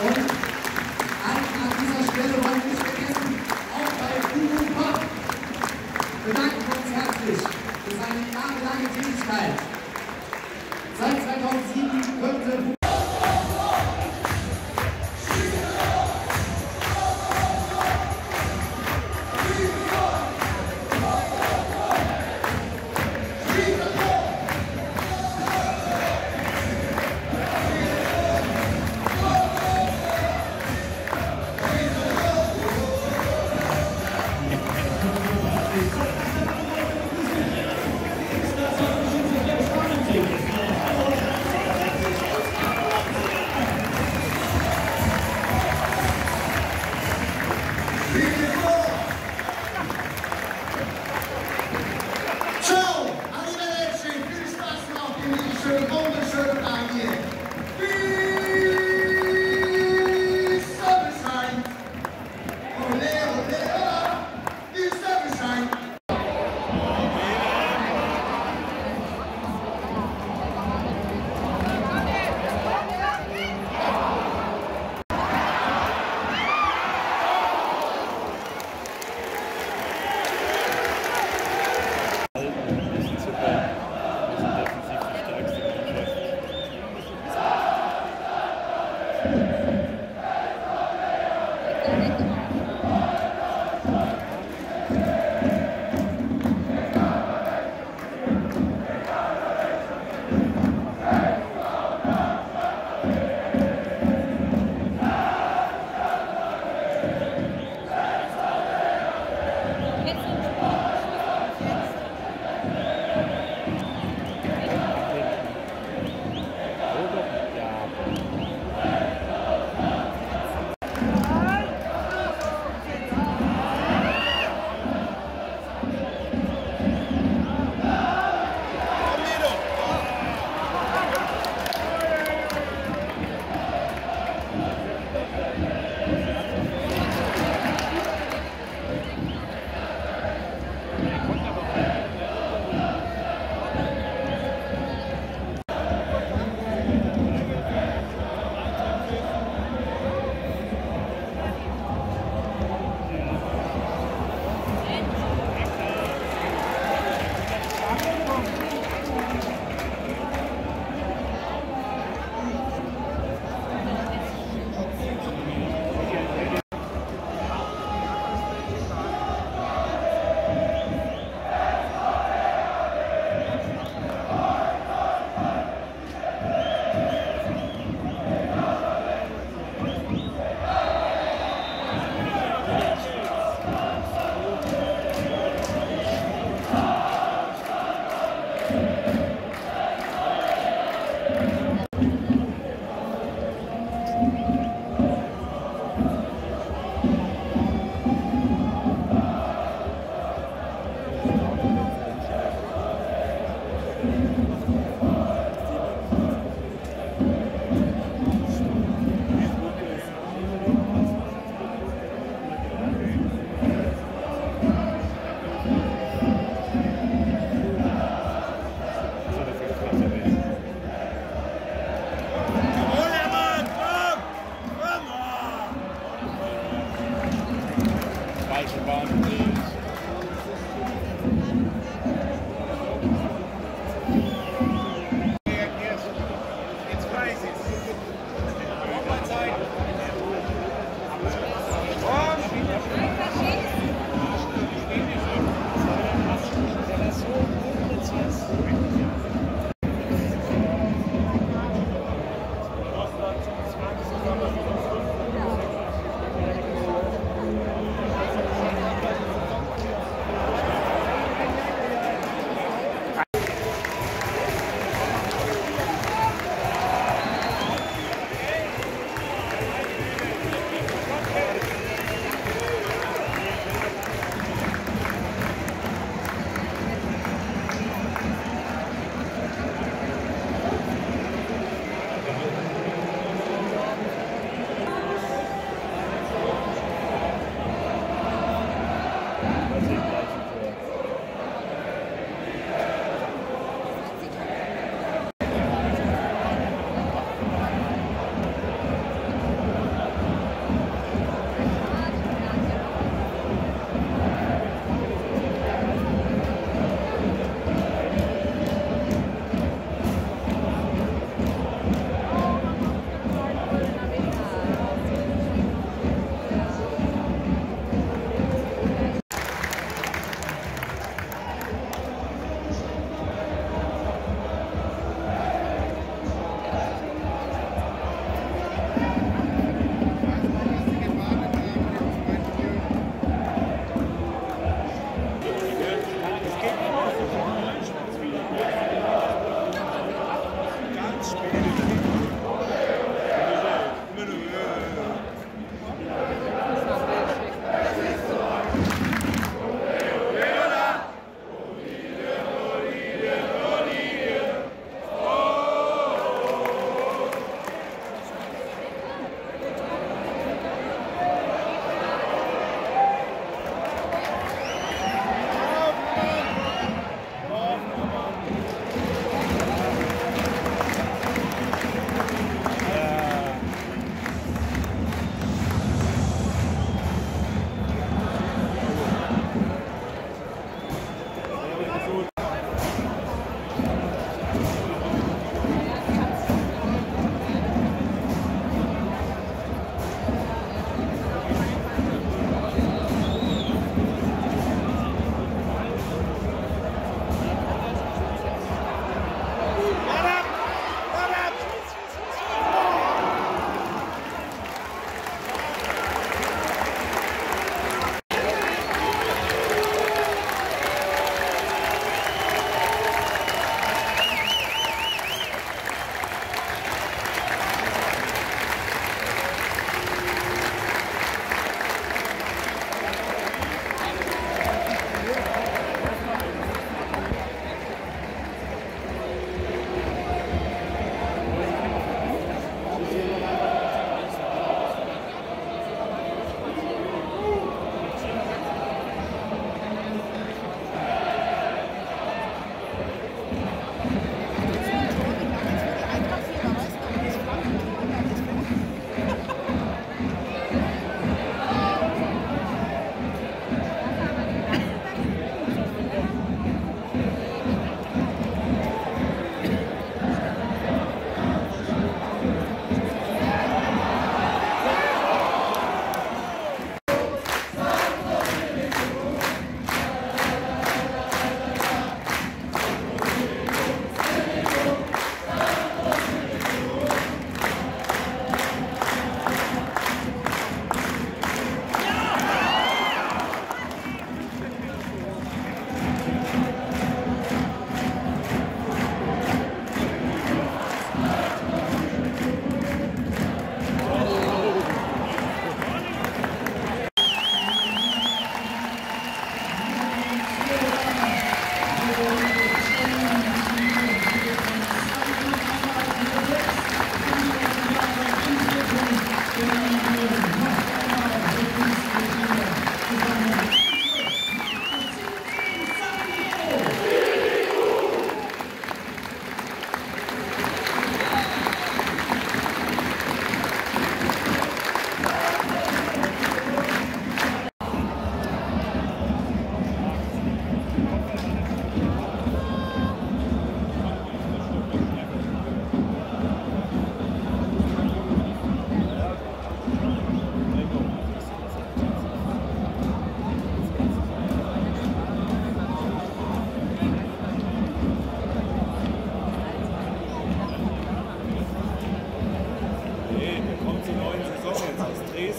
Thank you.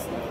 Thanks.